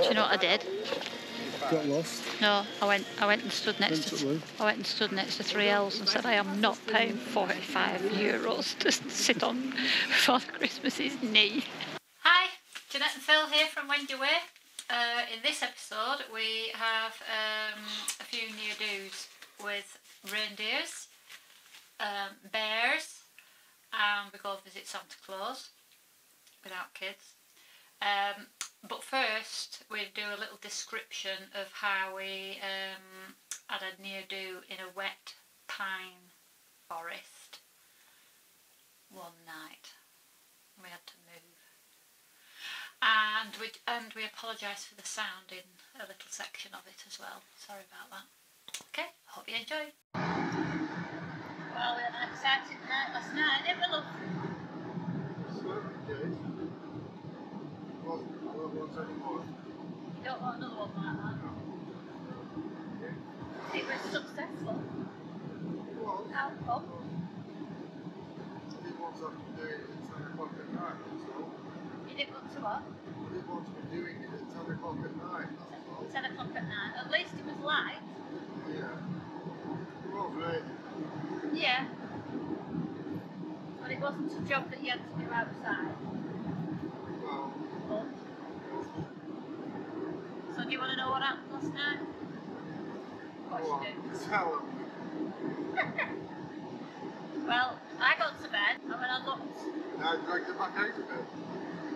Do you know what I did? Got lost. No, I went. I went and stood next Went to. to? I went and stood next to three L's and said, "I am not paying forty-five euros to sit on Father Christmas's knee." Hi, Jeanette and Phil here from Wend yer Way. Uh, in this episode, we have um, a few new do's with reindeers, um, bears, and we go visit Santa Claus without kids. Um, but first, we do a little description of how we um, had a near do in a wet pine forest one night. We had to move. And we, and we apologise for the sound in a little section of it as well. Sorry about that. Okay, hope you enjoy. Well, we had an exciting night last night, didn't we, love? You don't want another one like that. It was successful. Outcome. You didn't want to what? 10 o'clock at night. Ten o'clock At night. At least it was light. Yeah. Oh really? Yeah. But it wasn't a job that you had to do outside. But. So do you want to know what happened last night? What you do? Tell. Well, I got to bed and when I looked, Now drag them back out of bed.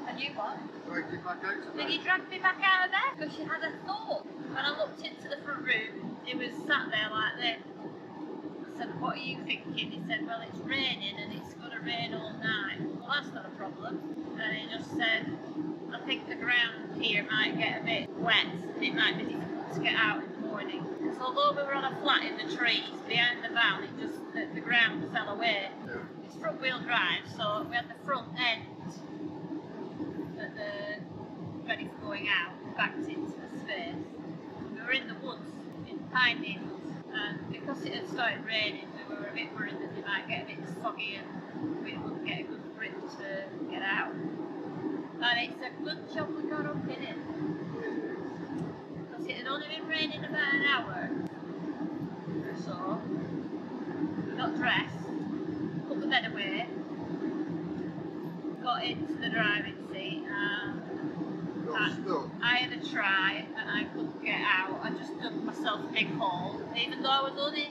and you what? Drag them back out of bed. Then you dragged me back out of bed because she had a thought. When I looked into the front room, it was sat there like this. I said, what are you thinking? He said, well, it's raining and it's going to rain all night. Well, that's not a problem. And he just said, I think the ground here might get a bit wet it might be difficult to get out in the morning. Because although we were on a flat in the trees behind the van, it just, the, the ground fell away. Yeah. It's front wheel drive, so we had the front end at the ready for going out, backed into the space. We were in the woods in pine needles, and because it had started raining, we were a bit worried that it might get a bit soggy and we wouldn't get a good grip to get out. And it's a good job we got up in it, because it had only been raining about an hour or so. Got dressed, put the bed away, got into the driving seat, um, and Got. I had a try and I couldn't get out. I just dug myself a big hole, even though I was only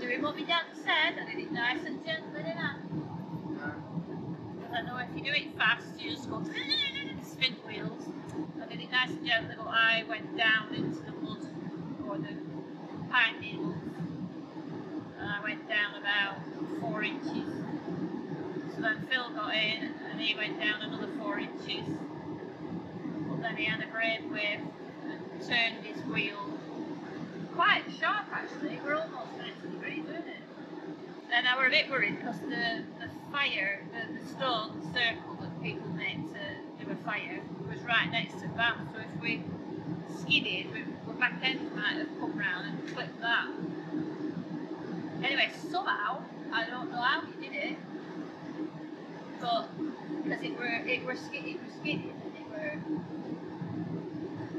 doing what my dad said. I did it nice and gently, didn't I? Because I know if you do it fast, you just go spin wheels. I did it nice and gently, but I went down into the mud or the pine needles. And I went down about four inches. So then Phil got in and he went down another four inches. But then he had a brainwave and turned his wheel quite sharp actually. We're almost 90 degrees, weren't it? And I were a bit worried because the, the fire, the, the stone circle that people make fire was right next to the van. So if we skidded, the back end might have come round and clipped that. Anyway, somehow, I don't know how he did it, but because it were it were skid, it was skidding and it were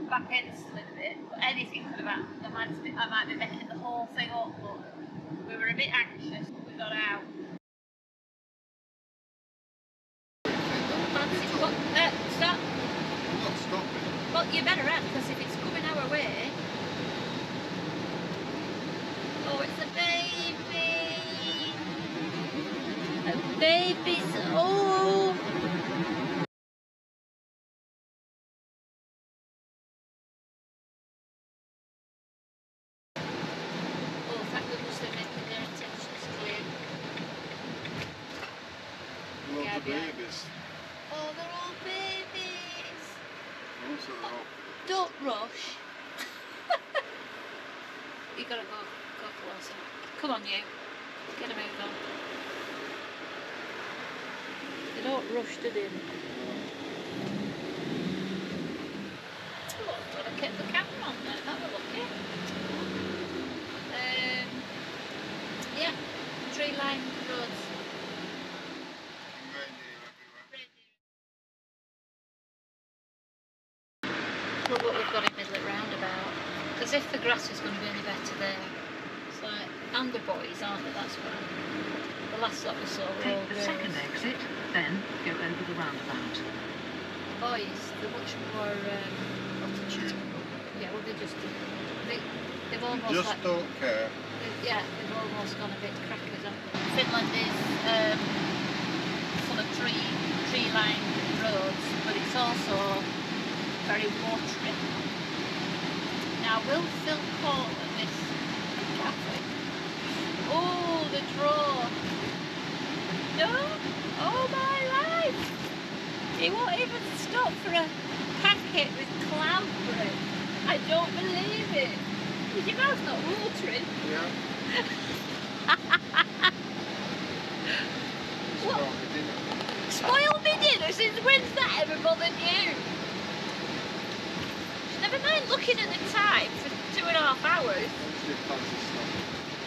back end slid a bit, but anything could have happened. I might, been, I might be making the whole thing up, but we were a bit anxious. We got out. Fancy, what, uh, stop. I'm not stopping. Well, you better have, because if it's coming our way. Oh, it's a baby. Oh. Oh, thank goodness they're making their intentions clear. Love Yeah, the yeah. babies. Oh, they're all babies. Also, they're all Don't rush. you gotta go go closer. Come on, you. Get a move on. They don't rush. Oh, I thought I kept the camera on. That. Um, yeah, tree lined roads. reindeer everywhere. Look what we've got in Midlet Roundabout. As if the grass is going to be any better there. It's like under boys, aren't they? That's why. The last lot we saw were all Take the girls. second exit, then go over the roundabout. Boys, they're much more. Um, yeah, well, they just. They, they've almost Just like. don't care. Yeah, they've almost gone a bit crackers. Finland is um, full of tree, tree-lined roads, but it's also very watery. Now, will Phil call at this traffic? Oh, the draw! No! Oh my life! He won't even stop for a packet with cloud bread. I don't believe it. Your mouth not watering? Yeah. What? Start the dinner. Spoil me dinner since when's that ever bothered you? Never mind looking at the time for two and a half hours.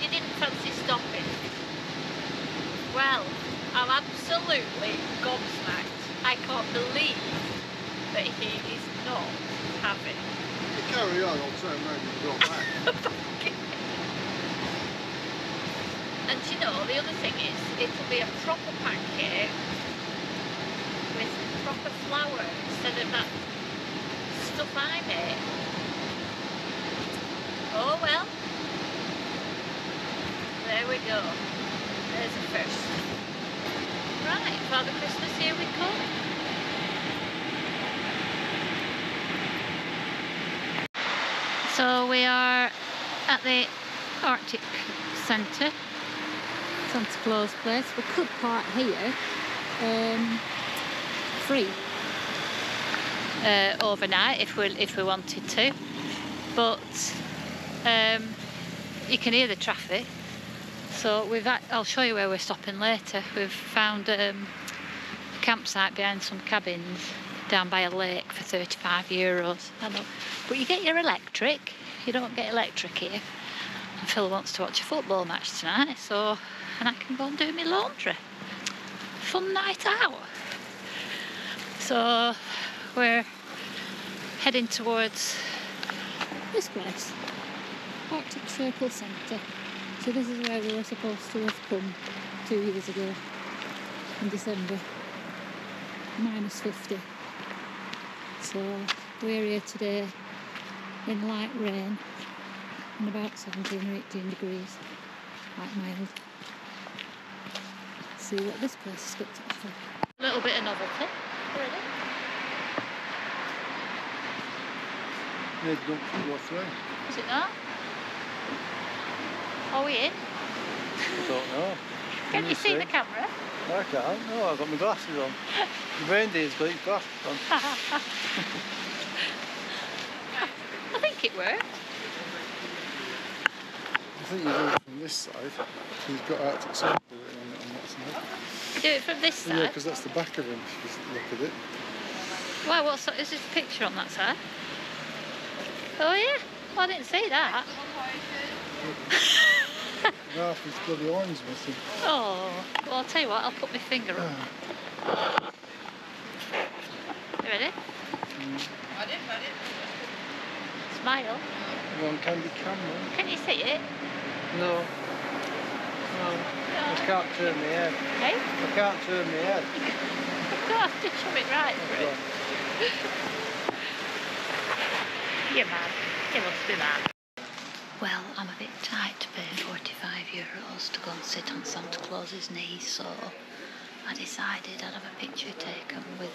You didn't fancy stopping. Well, I'm absolutely gobsmacked. I can't believe that he is not having. You carry on, I'll turn around and go back. And you know, the other thing is, it'll be a proper pancake with proper flour instead of that stuff I made. Oh well. There we go. There's a first. Right, Father Christmas, here we come. So we are at the Arctic Centre, Santa Claus place. We could park here, um, free, uh, overnight if we if we wanted to, but um, you can hear the traffic. So we've ac- I'll show you where we're stopping later. We've found um, a campsite behind some cabins down by a lake for 35 euros. I know, but you get your electric. You don't get electric here. And Phil wants to watch a football match tonight, so and I can go and do my laundry. Fun night out. So we're heading towards this place, Arctic Circle Centre. So this is where we were supposed to have come two years ago in December. Minus 50. So we're here today in light rain and about 17 or 18 degrees, quite mild. See what this place has got to offer. A little bit of novelty. Really? Yeah, don't go through. Is it not? Are we in? I don't know. Can you see the camera? I can't. No, I've got my glasses on. The reindeer's got his glasses on. I think it worked. I think you do it from this side. He's got Arctic Circle on it on that side. Do it from this side? Yeah, because that's the back of him. If you look at it. Why? What's is this picture on that side? Oh yeah. Well, I didn't see that. Half his bloody horns missing. Oh. Well, I'll tell you what. I'll put my finger up. Ah, You ready? Smile. One candy camera. Can you see it? No. No. I can't turn my head. Hey? I can't turn my head. Of course, to shove it right through. You're mad. You must be mad. Well, I'm a bit tight to pay 45 euros to go and sit on Santa Claus's knee, so I decided I'd have a picture taken with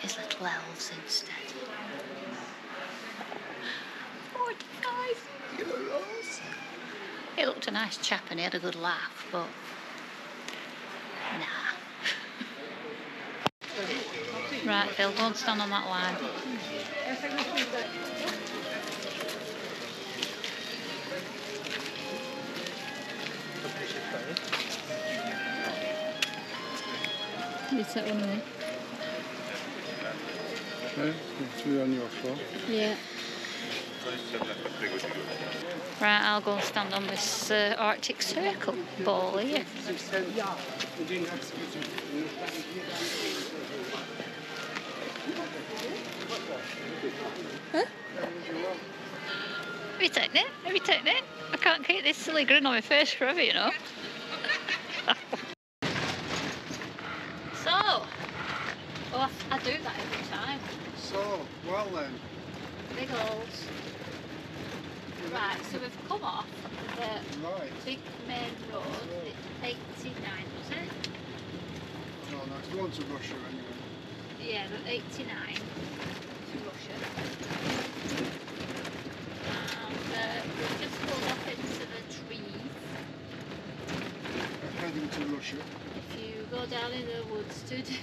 his little elves instead. 45 euros? He looked a nice chap and he had a good laugh, but nah. Right, Phil, go and stand on that line. Is that one away? Okay, two on your floor. Yeah. Right, I'll go and stand on this uh, Arctic Circle ball here. Huh? Have you taken it? Have you taken it? I can't keep this silly grin on my face forever, you know. so, oh, I, do that every time. So, well then. Big holes. Right, so we've come off the right. big main road, yeah. 89 was it? Oh no, it's going to Russia anyway. Yeah, the 89 to Russia. And uh, just into Russia? If you go down in the woods today,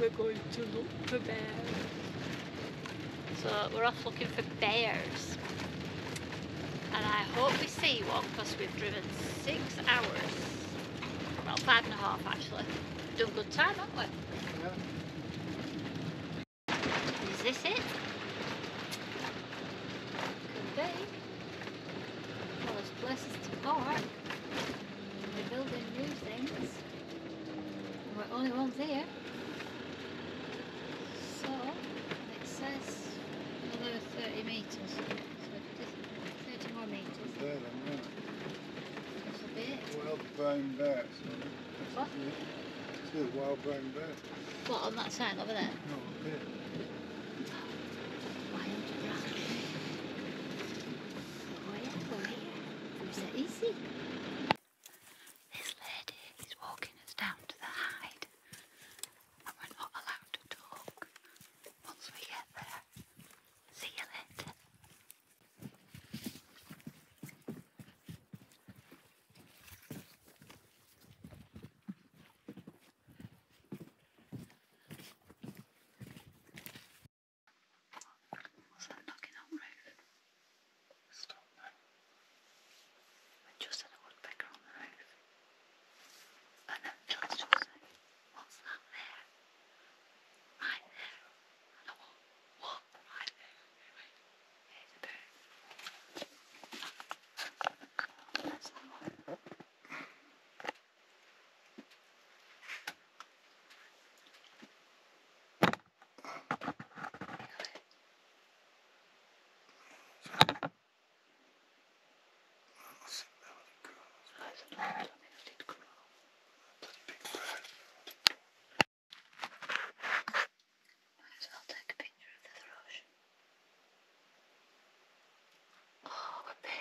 We're going to look for bears. So we're off looking for bears. And I hope we see one because we've driven six hours. Well, five and a half actually. We've done good time, haven't we? Yeah. Is this it? สารเขาไปแล้ว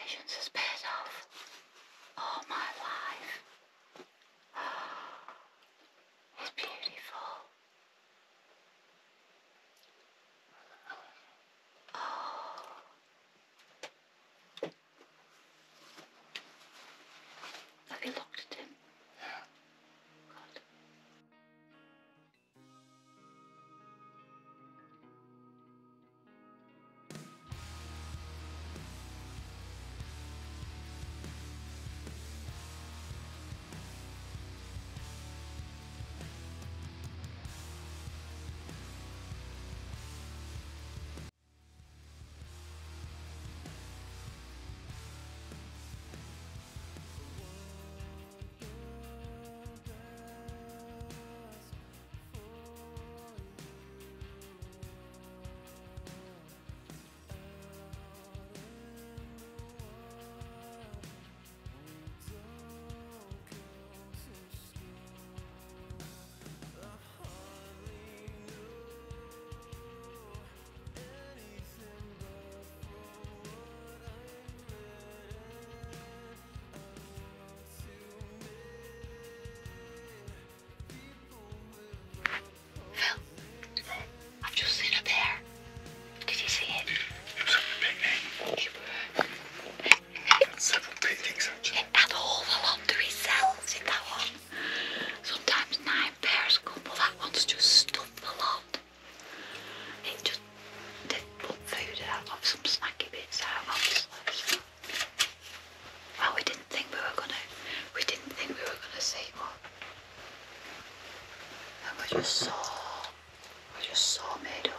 patience is paid off. just saw. I just saw Mado.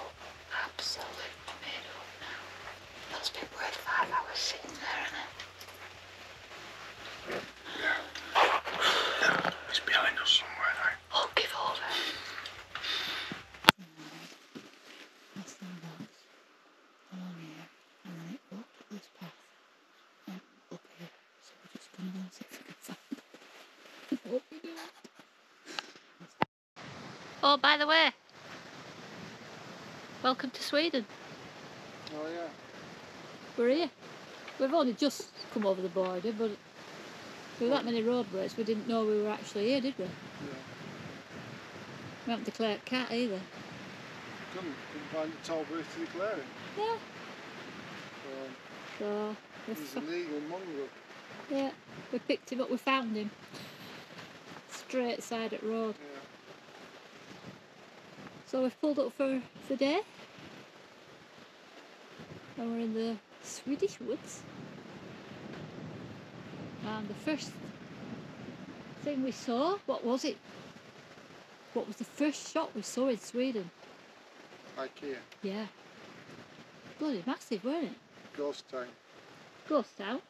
Welcome to Sweden. Oh yeah. We're here. We've only just come over the border, but with that many road breaks, we didn't know we were actually here, did we? Yeah. We haven't declared cat either. Couldn't, couldn't find the toll booth to declare it. Yeah. So So, he's f- a legal mongrel. yeah, we picked him up, we found him. Straight side at road. Yeah. So we've pulled up for the day. And we're in the Swedish woods. And the first thing we saw, what was it? What was the first shop we saw in Sweden? IKEA. Yeah. Bloody massive, weren't it? Ghost town. Ghost town.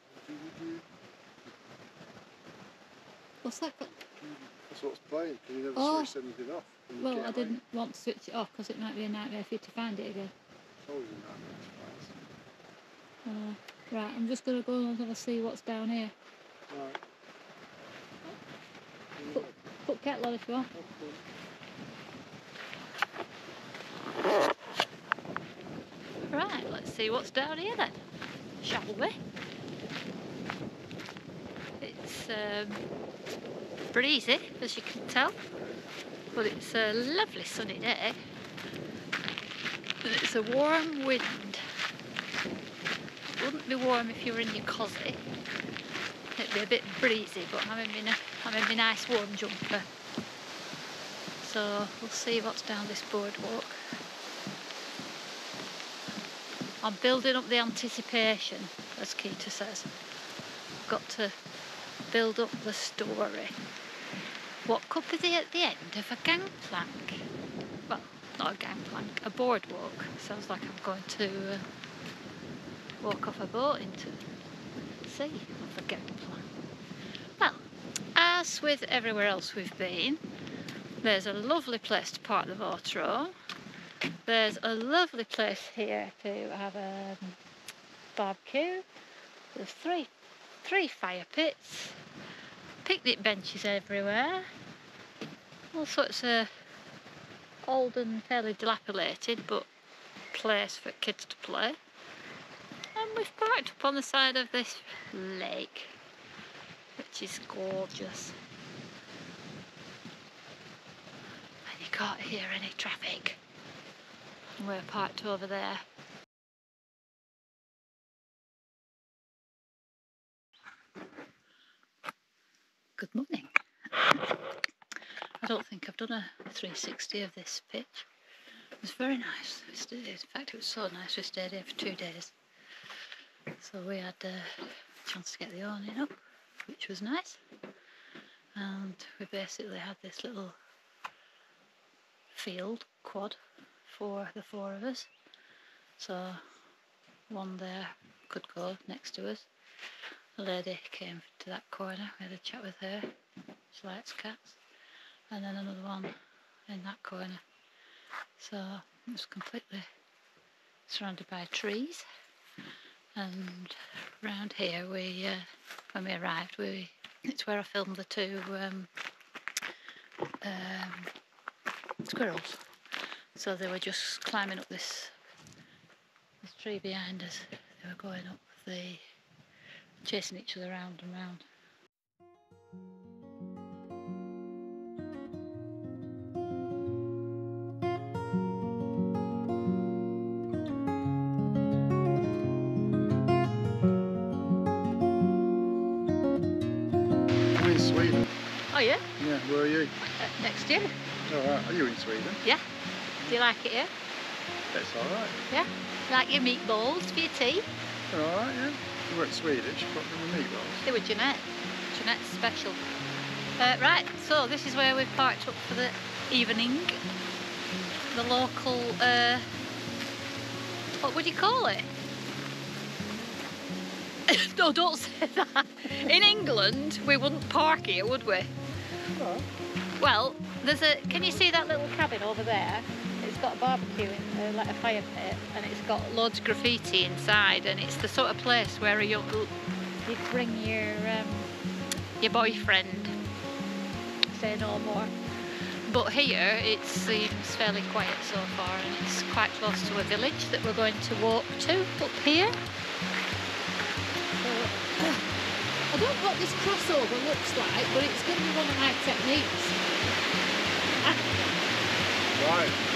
What's that got? That's what's playing, because you never Oh. switched anything off. Well, I didn't want to switch it off because it might be a nightmare for you to find it again. It's always a nightmare to Uh, right, I'm just going to go and have a see what's down here. Right. Put, put kettle on if you want. Right, let's see what's down here then, shall we? It's um, breezy, as you can tell, but it's a lovely sunny day. And it's a warm wind. It Wouldn't be warm if you were in your cosy. It'd be a bit breezy, but I'm in my, I'm in my nice warm jumper. So we'll see what's down this boardwalk. I'm building up the anticipation, as Keita says. I've Got to build up the story. What could be the, at the end of a gangplank? Well, not a gangplank, a boardwalk. Sounds like I'm going to uh, walk off a boat into the sea of a gangplank. Well, as with everywhere else we've been, there's a lovely place to park the motor. There's a lovely place here to have a um, barbecue. There's three three fire pits, picnic benches everywhere, all sorts of old and fairly dilapidated but place for kids to play. And we've parked up on the side of this lake, which is gorgeous. And you can't hear any traffic. We're parked over there. Good morning. I don't think I've done a 360 of this pitch. It was very nice. We stayed, in fact, it was so nice. We stayed here for two days. So we had a chance to get the awning up, which was nice. And we basically had this little field quad for the four of us. So one there could go next to us. Lady came to that corner, we had a chat with her. She likes cats. And then another one in that corner. So it was completely surrounded by trees. And round here, we uh, when we arrived, we it's where I filmed the two um, um, squirrels. So they were just climbing up this this tree behind us. They were going up the chasing each other round and round. I'm in Sweden. Oh yeah, Yeah, where are you? uh, next year. Alright, are you in Sweden? Yeah. Do you like it here? That's alright. Yeah. Like your meatballs for your tea? Alright, yeah. You weren't Swedish, but they were meatballs. They were Jeanette. Jeanette's special. Uh, right, so this is where we've parked up for the evening. The local, uh, what would you call it? no, don't say that. In England, we wouldn't park here, would we? Well, there's a. Can you see that little cabin over there? It's got a barbecue in uh, like a fire pit, and it's got loads of graffiti inside, and it's the sort of place where you you bring your um, your boyfriend. Say no more. But here it seems fairly quiet so far and it's quite close to a village that we're going to walk to up here. So, I don't know what this crossover looks like, but it's going to be one of my techniques. Right.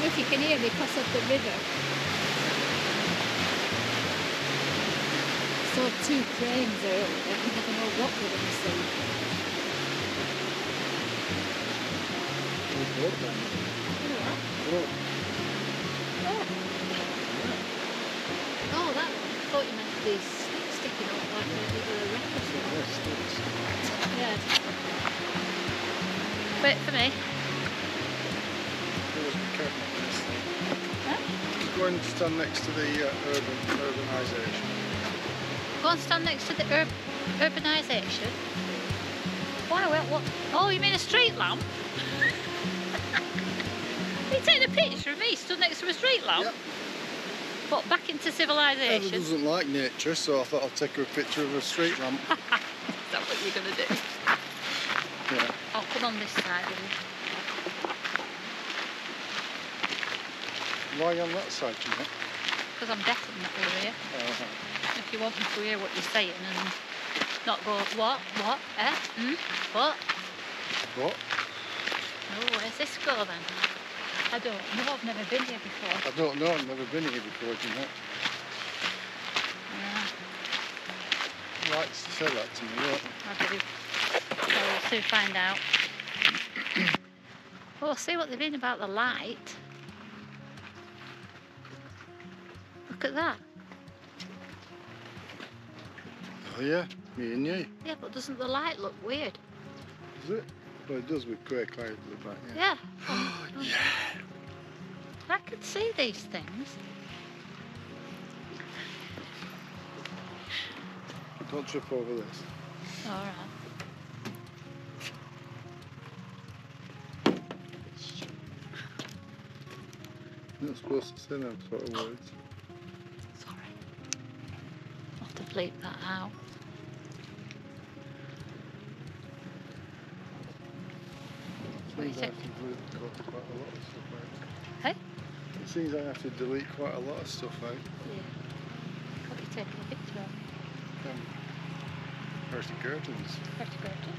don't know if you can hear because of the river. So two cranes I there, you never know what we're going to see. We've got them. Look, Oh. That I thought you meant these sticks sticking up like a little wreck or something. yes, it's- Yeah. Wait for me. Careful with this thing. Huh? Go and stand next to the uh, urban urbanisation. Go and stand next to the ur urbanisation. Why? What, what? Oh, you mean a street lamp? you taking a picture of me stood next to a street lamp? Yep. What, back into civilisation? civilization? doesn't like nature, so I thought I'd take her a picture of a street lamp. Is that what you're going to do? yeah. I'll come on this side with you. Why on that side, you know? Because I'm deaf in that area. Uh-huh. If you want me to hear what you're saying and not go, what, what, eh, hmm, what? What? Oh, where's this go then? I don't know, I've never been here before. I don't know. I've never been here before, do you know? Yeah, He likes to say that to me, yeah. I do. So we'll soon find out. oh, see what they've been about the light. Look at that. Oh, yeah. Me and you. Yeah, but doesn't the light look weird? Is it? Well, it does with grey cloud at the back, yeah. Yeah. Oh, yeah. I could see these things. Don't trip over this. All right. You're not supposed to say them sort of words. Bleep that out. What is it? have to delete quite quite a lot of stuff out. Hey? It seems I have to delete quite a lot of stuff out. Yeah. What are you taking a picture of? Um, where's the curtains? Where's the curtain?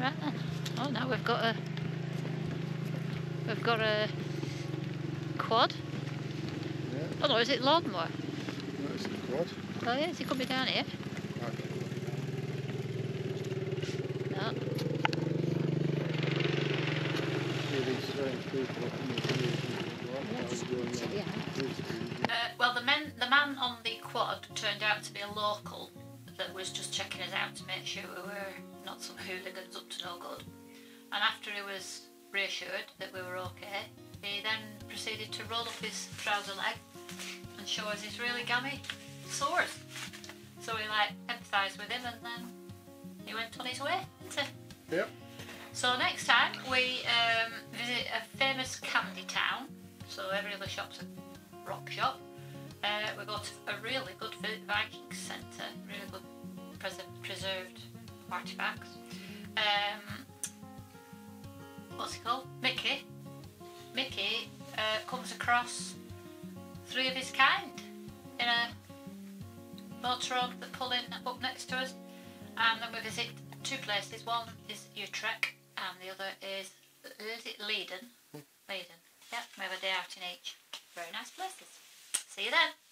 Right then. Oh, now we've got a. We've got a quad. Yeah, Oh no, is it lawnmower? That's the quad. Oh yeah, is he coming down here? Right. No. See these strange people up in the village and what Yes, how's it going on? yeah. This is- Uh, well, the men, the man on the quad turned out to be a local that was just checking us out to make sure we were not some hooligans up to no good. And after he was reassured that we were okay, he then proceeded to roll up his trouser leg and show us his really gammy sores. So we like empathised with him and then he went on his way. Didn't he? Yep. So next time we um, visit a famous candy town. So every other shop's a rock shop. Uh, we got a really good Vi- Viking centre, really good pres- preserved artifacts. Um, what's it called? Mickey. Mickey uh, comes across three of his kind in a motorhome that pull in up next to us. And then we visit two places. One is Utrecht and the other is, is it Leiden? Hmm. Leiden. Yep, we have a day out in each. Very nice places. See you then.